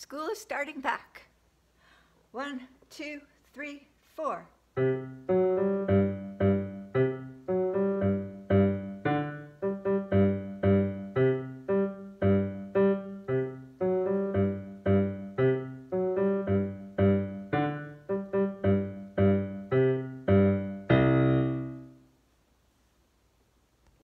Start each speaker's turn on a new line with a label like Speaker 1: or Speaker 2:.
Speaker 1: School is starting back. One, two, three, four.